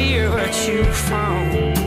fear what you found.